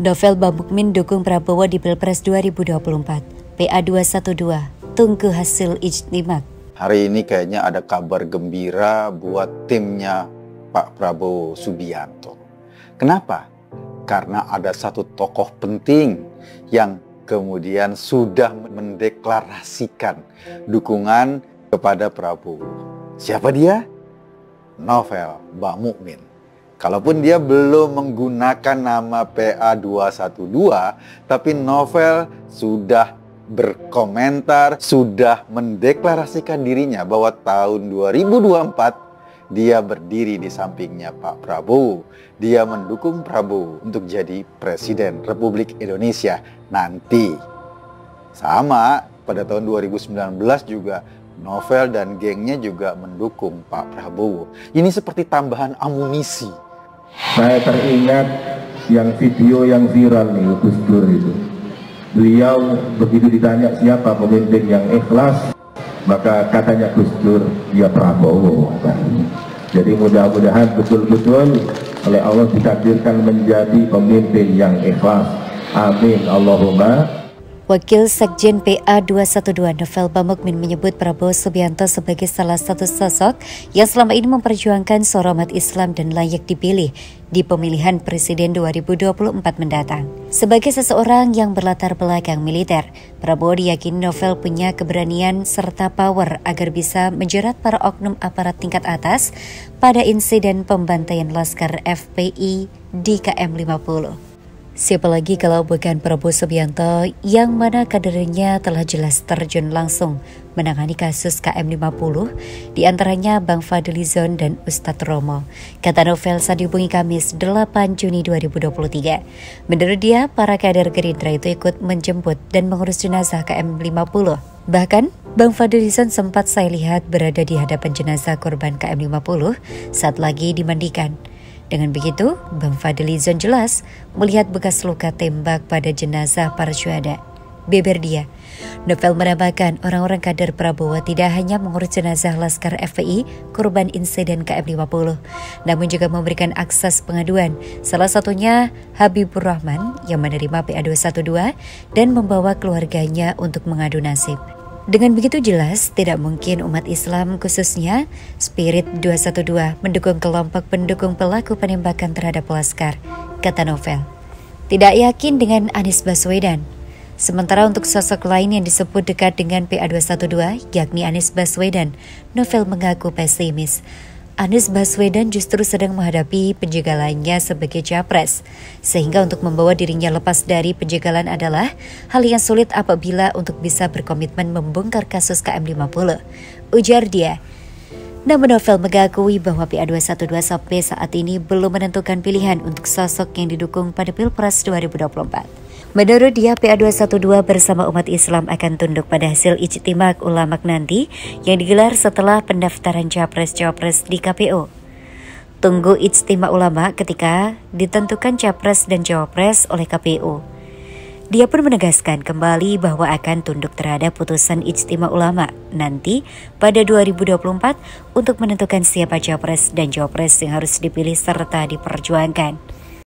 Novel Bamukmin dukung Prabowo di Pilpres 2024. PA 212, tunggu hasil ijtimak. Hari ini kayaknya ada kabar gembira buat timnya Pak Prabowo Subianto. Kenapa? Karena ada satu tokoh penting yang kemudian sudah mendeklarasikan dukungan kepada Prabowo. Siapa dia? Novel Bamukmin. Kalaupun dia belum menggunakan nama PA212, tapi Novel sudah berkomentar, sudah mendeklarasikan dirinya bahwa tahun 2024 dia berdiri di sampingnya Pak Prabowo. Dia mendukung Prabowo untuk jadi Presiden Republik Indonesia nanti. Sama pada tahun 2019 juga Novel dan gengnya juga mendukung Pak Prabowo. Ini seperti tambahan amunisi saya teringat yang video yang viral nih Gus Dur itu. Beliau begitu ditanya siapa pemimpin yang ikhlas, maka katanya Gus Dur, ya Prabowo. Jadi mudah-mudahan betul-betul oleh Allah ditakdirkan menjadi pemimpin yang ikhlas. Amin. Allahumma Wakil Sekjen PA 212 Novel Bamukmin menyebut Prabowo Subianto sebagai salah satu sosok yang selama ini memperjuangkan umat Islam dan layak dipilih di pemilihan Presiden 2024 mendatang. Sebagai seseorang yang berlatar belakang militer, Prabowo diyakini Novel punya keberanian serta power agar bisa menjerat para oknum aparat tingkat atas pada insiden pembantaian Laskar FPI di KM 50. Siapa lagi kalau bukan Prabowo Subianto yang mana kadernya telah jelas terjun langsung menangani kasus KM50 di antaranya Bang Fadlizon dan Ustadz Romo. Kata Novel saat dihubungi Kamis 8 Juni 2023. Menurut dia, para kader Gerindra itu ikut menjemput dan mengurus jenazah KM50. Bahkan, Bang Fadlizon sempat saya lihat berada di hadapan jenazah korban KM50 saat lagi dimandikan. Dengan begitu, Bang Fadlizon jelas melihat bekas luka tembak pada jenazah para syuhada. Beber dia. Novel menambahkan orang-orang kader Prabowo tidak hanya mengurus jenazah Laskar FPI korban insiden KM50, namun juga memberikan akses pengaduan. Salah satunya Habibur Rahman yang menerima PA212 dan membawa keluarganya untuk mengadu nasib. Dengan begitu jelas, tidak mungkin umat Islam khususnya Spirit 212 mendukung kelompok pendukung pelaku penembakan terhadap Laskar, kata Novel. Tidak yakin dengan Anies Baswedan. Sementara untuk sosok lain yang disebut dekat dengan PA212, yakni Anies Baswedan, Novel mengaku pesimis. Anies Baswedan justru sedang menghadapi penjagalannya sebagai capres, sehingga untuk membawa dirinya lepas dari penjagalan adalah hal yang sulit apabila untuk bisa berkomitmen membongkar kasus KM50. Ujar dia, namun Novel mengakui bahwa PA212 sampai saat ini belum menentukan pilihan untuk sosok yang didukung pada Pilpres 2024. Menurut dia, PA212 bersama umat Islam akan tunduk pada hasil ijtimak ulama nanti yang digelar setelah pendaftaran capres-capres di KPU. Tunggu ijtima ulama ketika ditentukan capres dan cawapres oleh KPU. Dia pun menegaskan kembali bahwa akan tunduk terhadap putusan ijtima ulama nanti pada 2024 untuk menentukan siapa capres dan cawapres yang harus dipilih serta diperjuangkan.